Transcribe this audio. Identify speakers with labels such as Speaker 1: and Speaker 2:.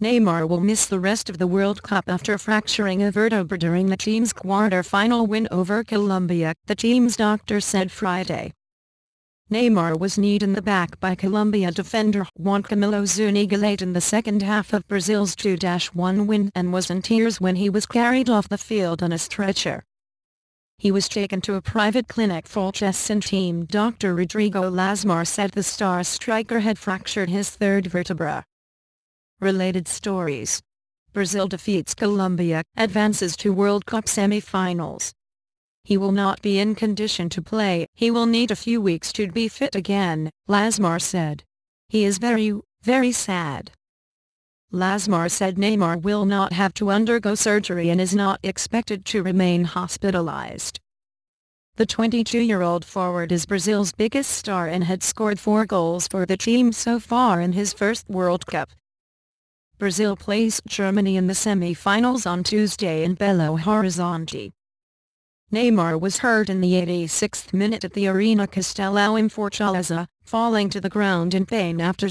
Speaker 1: Neymar will miss the rest of the World Cup after fracturing a vertebra during the team's quarter-final win over Colombia, the team's doctor said Friday. Neymar was kneed in the back by Colombia defender Juan Camilo Zuniga late in the second half of Brazil's 2-1 win and was in tears when he was carried off the field on a stretcher. He was taken to a private clinic Fulchess and team Dr. Rodrigo Lasmar said the star striker had fractured his third vertebra. Related stories. Brazil defeats Colombia, advances to World Cup semi-finals. He will not be in condition to play. He will need a few weeks to be fit again, Lasmar said. He is very, very sad. Lasmar said Neymar will not have to undergo surgery and is not expected to remain hospitalized. The 22-year-old forward is Brazil's biggest star and had scored four goals for the team so far in his first World Cup. Brazil plays Germany in the semi-finals on Tuesday in Belo Horizonte. Neymar was hurt in the 86th minute at the Arena Castelão in Fortaleza, falling to the ground in pain after